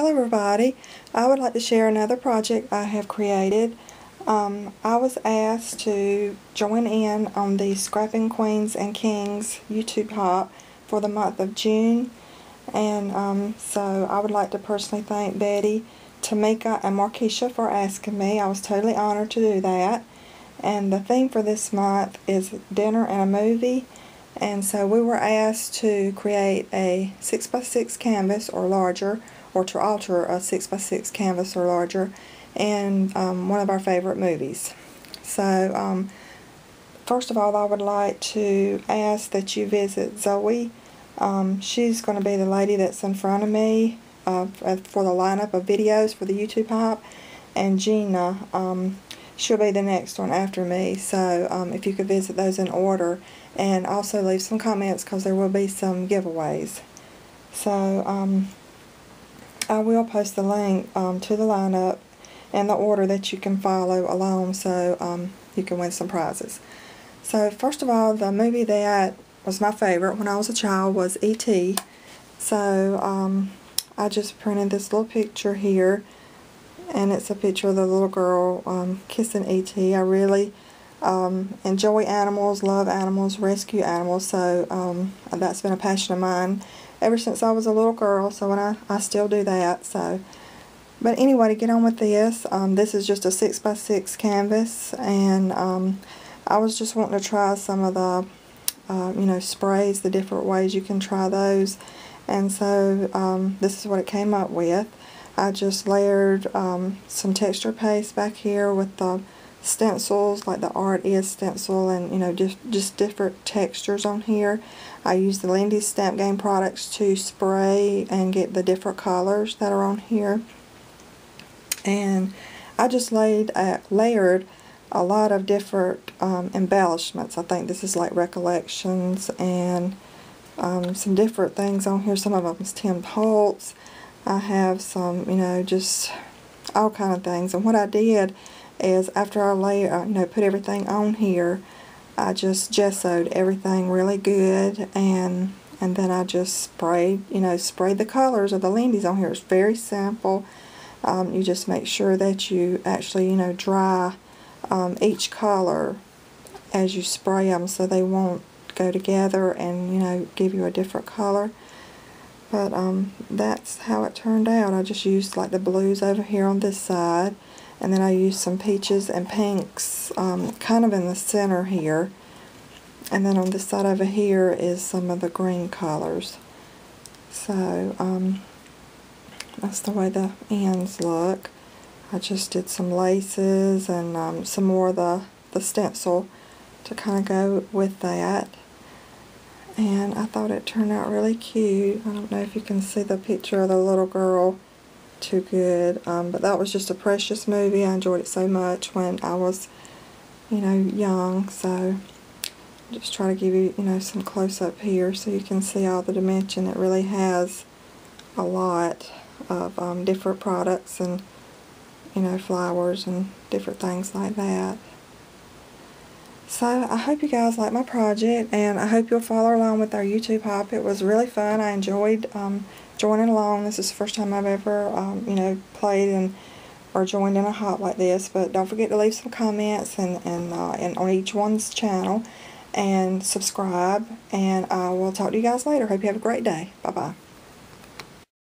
Hello everybody. I would like to share another project I have created. Um, I was asked to join in on the Scrapping Queens and Kings YouTube Hop for the month of June. And um, so I would like to personally thank Betty, Tamika, and Markeisha for asking me. I was totally honored to do that. And the theme for this month is dinner and a movie. And so we were asked to create a 6x6 canvas or larger or to alter a 6x6 canvas or larger in um, one of our favorite movies. So, um, first of all, I would like to ask that you visit Zoe. Um, she's going to be the lady that's in front of me uh, for the lineup of videos for the YouTube Hop. And Gina, um, she'll be the next one after me. So, um, if you could visit those in order. And also leave some comments because there will be some giveaways. So, um, I will post the link um, to the lineup and the order that you can follow along so um, you can win some prizes. So first of all, the movie that was my favorite when I was a child was E.T. So um, I just printed this little picture here and it's a picture of the little girl um, kissing E.T. I really um, enjoy animals, love animals, rescue animals, so um, that's been a passion of mine ever since I was a little girl, so when I, I still do that. So, But anyway, to get on with this, um, this is just a 6x6 canvas, and um, I was just wanting to try some of the, uh, you know, sprays, the different ways you can try those. And so um, this is what it came up with. I just layered um, some texture paste back here with the stencils like the art is stencil and you know just just different textures on here. I use the Lindy's Stamp Gang products to spray and get the different colors that are on here. And I just laid uh, layered a lot of different um, embellishments. I think this is like recollections and um, some different things on here. Some of them is Tim Holtz I have some you know just all kind of things and what I did is after I lay, uh, you know, put everything on here, I just gessoed everything really good and and then I just sprayed, you know, sprayed the colors of the Lindy's on here. It's very simple. Um, you just make sure that you actually, you know, dry um, each color as you spray them so they won't go together and, you know, give you a different color. But um, that's how it turned out. I just used like the blues over here on this side and then I used some peaches and pinks um, kind of in the center here. And then on this side over here is some of the green colors. So um, that's the way the ends look. I just did some laces and um, some more of the, the stencil to kind of go with that. And I thought it turned out really cute. I don't know if you can see the picture of the little girl too good. Um, but that was just a precious movie. I enjoyed it so much when I was, you know, young. So just try to give you, you know, some close-up here so you can see all the dimension. It really has a lot of um, different products and, you know, flowers and different things like that. So I hope you guys like my project and I hope you'll follow along with our YouTube hop. It was really fun. I enjoyed um, joining along. This is the first time I've ever, um, you know, played and or joined in a hop like this. But don't forget to leave some comments and, and, uh, and on each one's channel and subscribe. And I will talk to you guys later. Hope you have a great day. Bye-bye.